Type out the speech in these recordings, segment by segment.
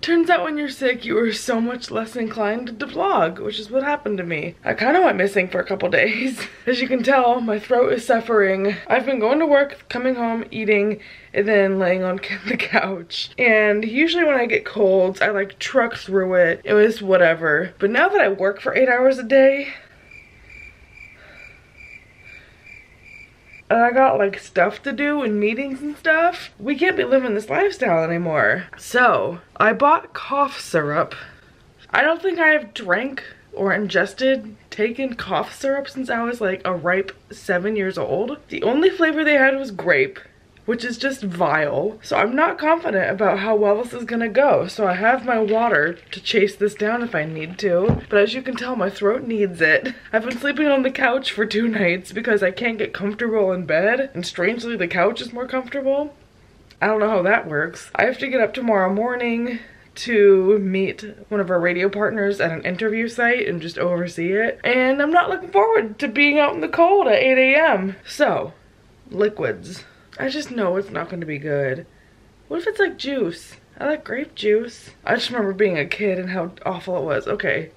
Turns out when you're sick, you are so much less inclined to vlog, which is what happened to me. I kind of went missing for a couple days. As you can tell, my throat is suffering. I've been going to work, coming home, eating, and then laying on the couch. And usually when I get colds, I like truck through it. It was whatever. But now that I work for eight hours a day, and I got like stuff to do and meetings and stuff. We can't be living this lifestyle anymore. So I bought cough syrup. I don't think I have drank or ingested, taken cough syrup since I was like a ripe seven years old. The only flavor they had was grape which is just vile. So I'm not confident about how well this is gonna go. So I have my water to chase this down if I need to. But as you can tell, my throat needs it. I've been sleeping on the couch for two nights because I can't get comfortable in bed. And strangely, the couch is more comfortable. I don't know how that works. I have to get up tomorrow morning to meet one of our radio partners at an interview site and just oversee it. And I'm not looking forward to being out in the cold at 8 a.m. So, liquids. I just know it's not going to be good. What if it's like juice? I like grape juice. I just remember being a kid and how awful it was. Okay.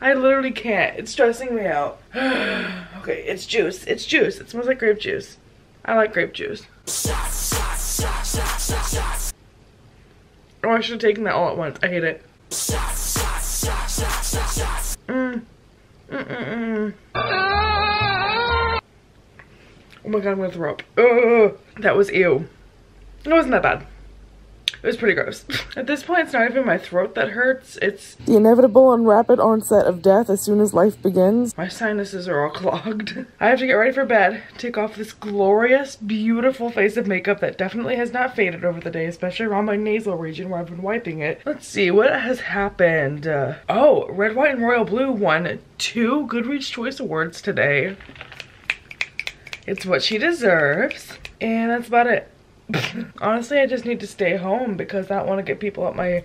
I literally can't. It's stressing me out. okay, it's juice. It's juice. It smells like grape juice. I like grape juice. Oh, I should have taken that all at once. I hate it. Mm. Mm -mm Oh my god, I'm gonna throw up. Ugh, that was ew. It wasn't that bad. It was pretty gross. At this point, it's not even my throat that hurts. It's the inevitable and rapid onset of death as soon as life begins. My sinuses are all clogged. I have to get ready for bed, take off this glorious, beautiful face of makeup that definitely has not faded over the day, especially around my nasal region where I've been wiping it. Let's see, what has happened? Uh, oh, Red, White, and Royal Blue won two Goodreads Choice Awards today. It's what she deserves. And that's about it. Honestly, I just need to stay home because I don't want to get people at my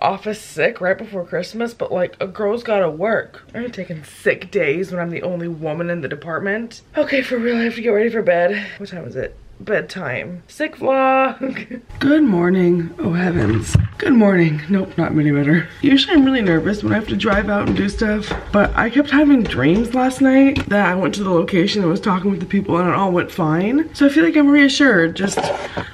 office sick right before Christmas, but like a girl's gotta work. I'm taking sick days when I'm the only woman in the department. Okay, for real, I have to get ready for bed. What time is it? Bedtime. Sick vlog. Good morning. Oh heavens. Good morning. Nope, not any better. Usually I'm really nervous when I have to drive out and do stuff, but I kept having dreams last night that I went to the location and was talking with the people and it all went fine. So I feel like I'm reassured just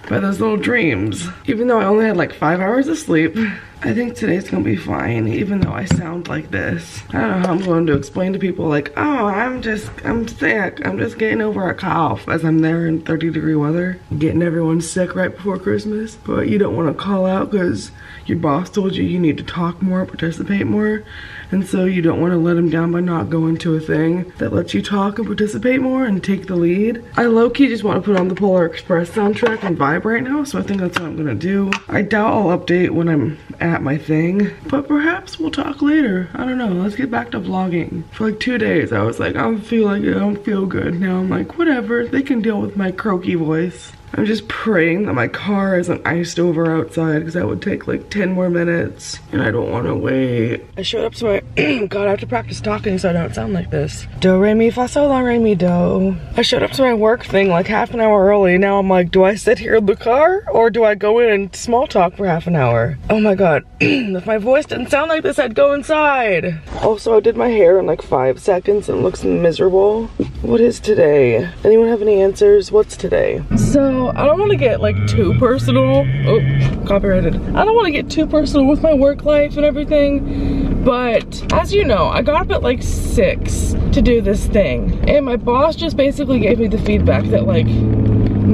by those little dreams. Even though I only had like five hours of sleep. I think today's gonna be fine, even though I sound like this. I don't know how I'm going to explain to people like, oh, I'm just, I'm sick. I'm just getting over a cough as I'm there in 30 degree weather, getting everyone sick right before Christmas. But you don't wanna call out because your boss told you you need to talk more, participate more. And so you don't want to let them down by not going to a thing that lets you talk and participate more and take the lead. I low-key just want to put on the Polar Express soundtrack and vibe right now, so I think that's what I'm gonna do. I doubt I'll update when I'm at my thing, but perhaps we'll talk later. I don't know, let's get back to vlogging. For like two days, I was like, I don't feel like it, I don't feel good. Now I'm like, whatever, they can deal with my croaky voice. I'm just praying that my car isn't iced over outside because that would take like 10 more minutes and I don't want to wait. I showed up to my, God, I have to practice talking so I don't sound like this. Do, re, mi, fa, sol, la, re, mi, do. I showed up to my work thing like half an hour early. Now I'm like, do I sit here in the car or do I go in and small talk for half an hour? Oh my God, if my voice didn't sound like this, I'd go inside. Also, I did my hair in like five seconds and it looks miserable. What is today? Anyone have any answers? What's today? So, I don't want to get like too personal. Oh, copyrighted. I don't want to get too personal with my work life and everything. But as you know, I got up at like six to do this thing. And my boss just basically gave me the feedback that like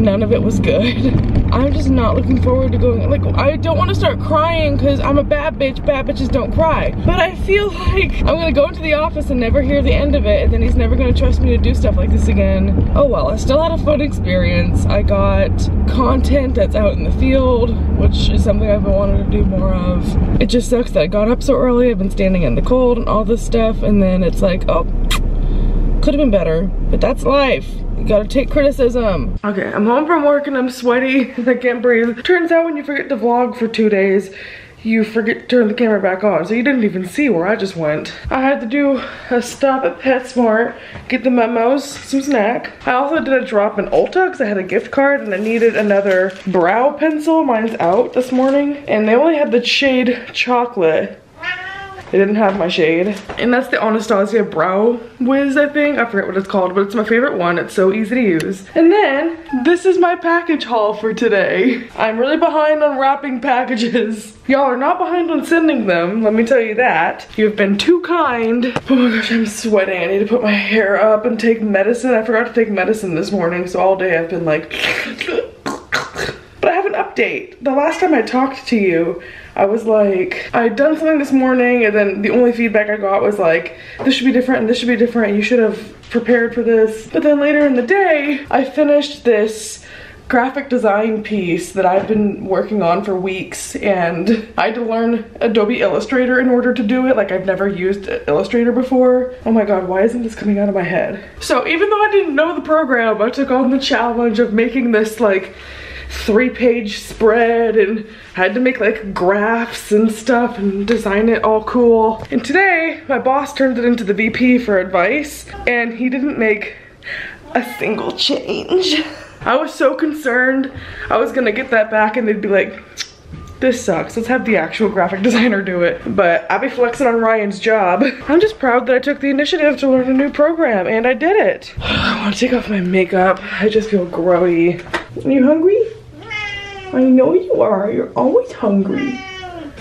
none of it was good. I'm just not looking forward to going, like, I don't want to start crying because I'm a bad bitch, bad bitches don't cry. But I feel like I'm gonna go into the office and never hear the end of it and then he's never gonna trust me to do stuff like this again. Oh well, I still had a fun experience. I got content that's out in the field, which is something I've been wanting to do more of. It just sucks that I got up so early, I've been standing in the cold and all this stuff, and then it's like, oh, could have been better, but that's life. You gotta take criticism. Okay, I'm home from work and I'm sweaty and I can't breathe. Turns out when you forget to vlog for two days, you forget to turn the camera back on, so you didn't even see where I just went. I had to do a stop at PetSmart, get the memos, some snack. I also did a drop in Ulta because I had a gift card and I needed another brow pencil. Mine's out this morning, and they only had the shade chocolate. They didn't have my shade. And that's the Anastasia Brow Wiz, I think. I forget what it's called, but it's my favorite one. It's so easy to use. And then, this is my package haul for today. I'm really behind on wrapping packages. Y'all are not behind on sending them, let me tell you that. You've been too kind. Oh my gosh, I'm sweating. I need to put my hair up and take medicine. I forgot to take medicine this morning, so all day I've been like... But I have an update. The last time I talked to you, I was like, I had done something this morning and then the only feedback I got was like, this should be different and this should be different. You should have prepared for this. But then later in the day, I finished this graphic design piece that I've been working on for weeks and I had to learn Adobe Illustrator in order to do it like I've never used Illustrator before. Oh my god why isn't this coming out of my head? So even though I didn't know the program I took on the challenge of making this like three page spread and had to make like graphs and stuff and design it all cool. And today my boss turned it into the VP for advice and he didn't make a single change. I was so concerned I was gonna get that back and they'd be like, this sucks. Let's have the actual graphic designer do it. But I'll be flexing on Ryan's job. I'm just proud that I took the initiative to learn a new program and I did it. I want to take off my makeup. I just feel grody. Are you hungry? I know you are. You're always hungry.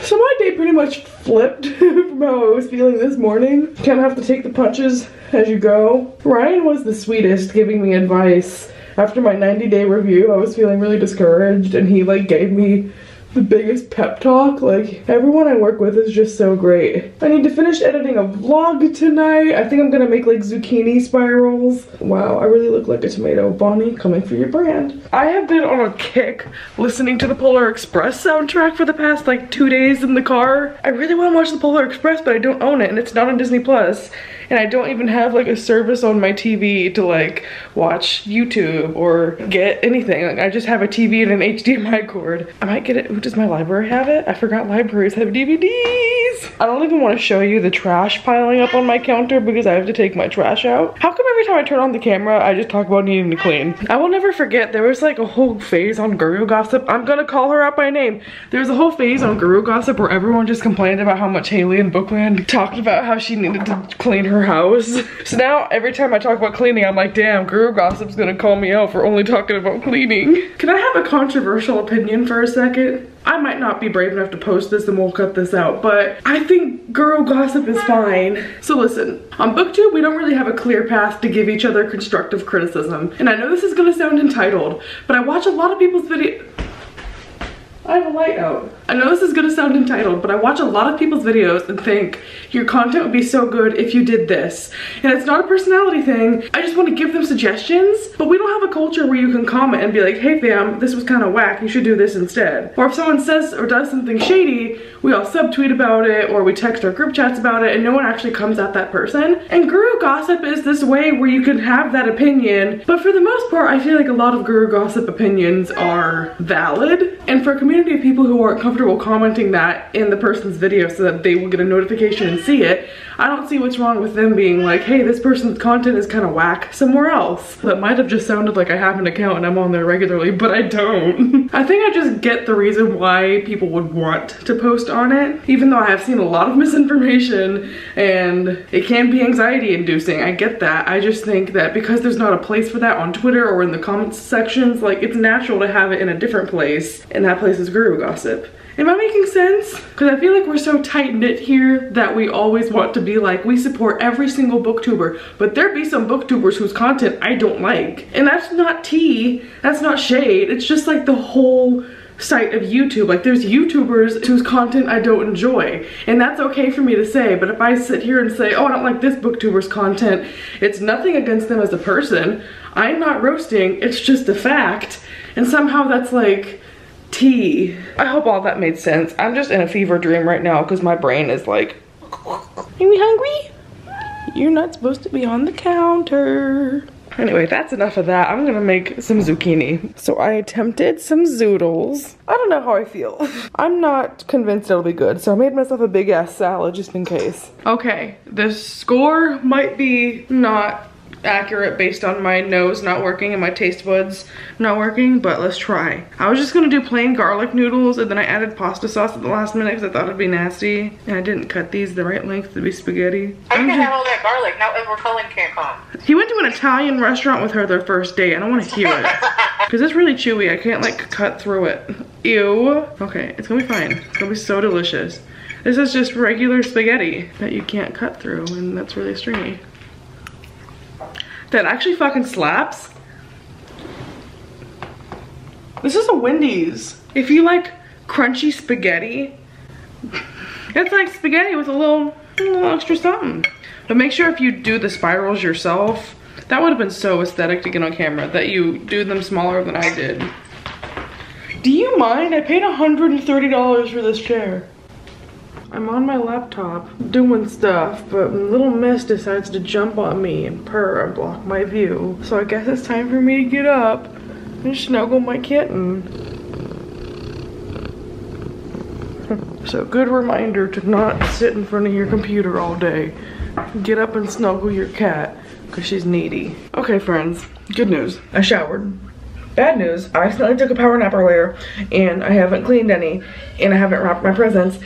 So my day pretty much flipped from how I was feeling this morning. Kind of have to take the punches as you go. Ryan was the sweetest giving me advice. After my 90 day review, I was feeling really discouraged and he like gave me the biggest pep talk. Like, everyone I work with is just so great. I need to finish editing a vlog tonight. I think I'm gonna make like zucchini spirals. Wow, I really look like a tomato. Bonnie, coming for your brand. I have been on a kick listening to the Polar Express soundtrack for the past like two days in the car. I really wanna watch the Polar Express, but I don't own it and it's not on Disney Plus and I don't even have like a service on my TV to like watch YouTube or get anything. Like I just have a TV and an HDMI cord. I might get it, does my library have it? I forgot libraries have DVDs. I don't even want to show you the trash piling up on my counter because I have to take my trash out. How come every time I turn on the camera, I just talk about needing to clean? I will never forget, there was like a whole phase on Guru Gossip. I'm gonna call her out by name. There was a whole phase on Guru Gossip where everyone just complained about how much Hailey in Bookland talked about how she needed to clean her house. So now every time I talk about cleaning, I'm like, damn, Guru Gossip's gonna call me out for only talking about cleaning. Can I have a controversial opinion for a second? I might not be brave enough to post this and we'll cut this out, but I think Guru Gossip is fine. So listen, on booktube we don't really have a clear path to give each other constructive criticism. And I know this is gonna sound entitled, but I watch a lot of people's video- I have a light out. I know this is gonna sound entitled, but I watch a lot of people's videos and think your content would be so good if you did this. And it's not a personality thing. I just want to give them suggestions, but we don't have a culture where you can comment and be like, hey fam, this was kind of whack, you should do this instead. Or if someone says or does something shady, we all subtweet about it or we text our group chats about it and no one actually comes at that person. And guru gossip is this way where you can have that opinion, but for the most part, I feel like a lot of guru gossip opinions are valid. And for a community of people who aren't comfortable commenting that in the person's video so that they will get a notification and see it, I don't see what's wrong with them being like, hey, this person's content is kind of whack somewhere else. That might have just sounded like I have an account and I'm on there regularly, but I don't. I think I just get the reason why people would want to post on it, even though I have seen a lot of misinformation and it can be anxiety inducing. I get that. I just think that because there's not a place for that on Twitter or in the comments sections, like it's natural to have it in a different place and that place is guru gossip. Am I making sense? Because I feel like we're so tight knit here that we always want to be like, we support every single booktuber, but there be some booktubers whose content I don't like. And that's not tea, that's not shade, it's just like the whole site of YouTube. Like there's YouTubers whose content I don't enjoy. And that's okay for me to say, but if I sit here and say, oh, I don't like this booktuber's content, it's nothing against them as a person. I'm not roasting, it's just a fact. And somehow that's like, tea. I hope all that made sense. I'm just in a fever dream right now because my brain is like, are we hungry? You're not supposed to be on the counter. Anyway, that's enough of that. I'm gonna make some zucchini. So I attempted some zoodles. I don't know how I feel. I'm not convinced it'll be good, so I made myself a big ass salad just in case. Okay, the score might be not accurate based on my nose not working and my taste buds not working, but let's try. I was just gonna do plain garlic noodles and then I added pasta sauce at the last minute because I thought it'd be nasty. And I didn't cut these the right length to be spaghetti. I can have all that garlic. Now Edward Cullen can't come. He went to an Italian restaurant with her their first date. I don't wanna hear it. Cause it's really chewy. I can't like cut through it. Ew. Okay, it's gonna be fine. It's gonna be so delicious. This is just regular spaghetti that you can't cut through and that's really stringy. That actually fucking slaps. This is a Wendy's. If you like crunchy spaghetti, it's like spaghetti with a little, a little extra something. But make sure if you do the spirals yourself, that would have been so aesthetic to get on camera, that you do them smaller than I did. Do you mind? I paid $130 for this chair. I'm on my laptop doing stuff, but little miss decides to jump on me and purr and block my view. So I guess it's time for me to get up and snuggle my kitten. so good reminder to not sit in front of your computer all day. Get up and snuggle your cat because she's needy. Okay friends, good news. I showered. Bad news, I accidentally took a power nap earlier and I haven't cleaned any and I haven't wrapped my presents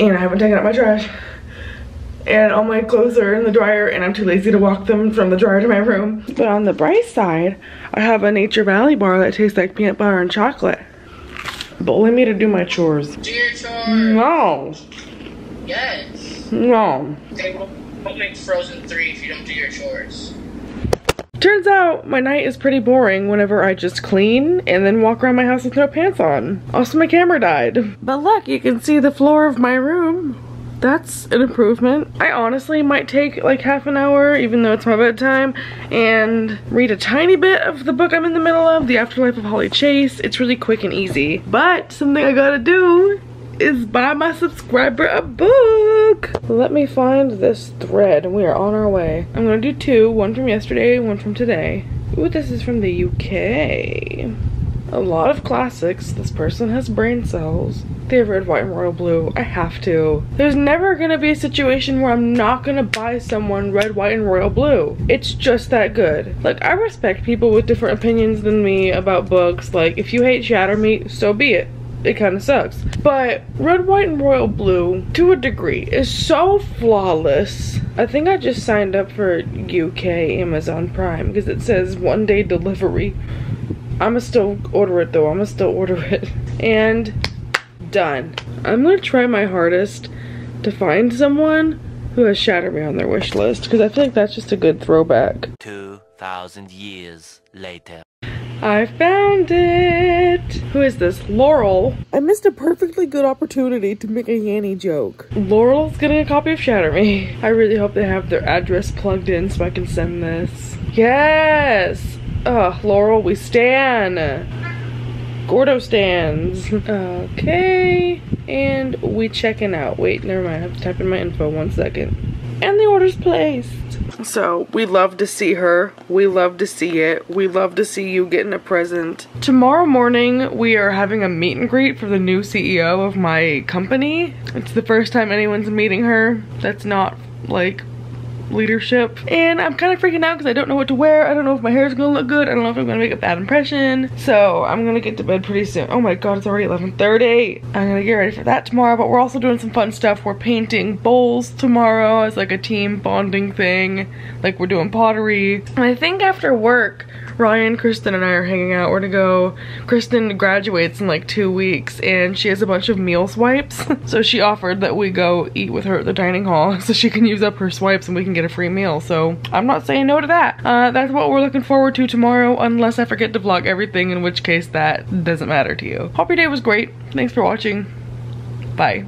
and I haven't taken out my trash and all my clothes are in the dryer and I'm too lazy to walk them from the dryer to my room. But on the bright side, I have a Nature Valley bar that tastes like peanut butter and chocolate. Bully me to do my chores. Do your chores. No, Yes. no. They will will make Frozen 3 if you don't do your chores. Turns out my night is pretty boring whenever I just clean and then walk around my house with no pants on. Also my camera died. But look, you can see the floor of my room. That's an improvement. I honestly might take like half an hour, even though it's my bedtime, and read a tiny bit of the book I'm in the middle of, The Afterlife of Holly Chase. It's really quick and easy. But something I gotta do is buy my subscriber a book. Let me find this thread and we are on our way. I'm gonna do two, one from yesterday, one from today. Ooh, this is from the UK. A lot of classics. This person has brain cells. They have red, white, and royal blue. I have to. There's never gonna be a situation where I'm not gonna buy someone red, white, and royal blue. It's just that good. Like, I respect people with different opinions than me about books. Like, if you hate Shatter Me, so be it it kind of sucks. But Red, White, and Royal Blue, to a degree, is so flawless. I think I just signed up for UK Amazon Prime because it says one day delivery. I'ma still order it though. I'ma still order it. And done. I'm gonna try my hardest to find someone who has Shatter Me on their wish list because I feel like that's just a good throwback. 2,000 years later. I found it. Who is this? Laurel. I missed a perfectly good opportunity to make a Yanny joke. Laurel's getting a copy of Shatter Me. I really hope they have their address plugged in so I can send this. Yes! Ugh, Laurel, we stand. Gordo stands. Okay. And we checking out. Wait, never mind. I have to type in my info one second. And the order's placed. So we love to see her. We love to see it. We love to see you getting a present. Tomorrow morning we are having a meet and greet for the new CEO of my company. It's the first time anyone's meeting her. That's not like leadership and I'm kind of freaking out because I don't know what to wear. I don't know if my hair is gonna look good. I don't know if I'm gonna make a bad impression. So I'm gonna get to bed pretty soon. Oh my god, it's already 11.30. I'm gonna get ready for that tomorrow, but we're also doing some fun stuff. We're painting bowls tomorrow as like a team bonding thing. Like we're doing pottery. And I think after work, Ryan, Kristen, and I are hanging out. We're gonna go. Kristen graduates in like two weeks and she has a bunch of meal swipes. so she offered that we go eat with her at the dining hall so she can use up her swipes and we can get a free meal. So I'm not saying no to that. Uh, that's what we're looking forward to tomorrow unless I forget to vlog everything, in which case that doesn't matter to you. Hope your day was great. Thanks for watching. Bye.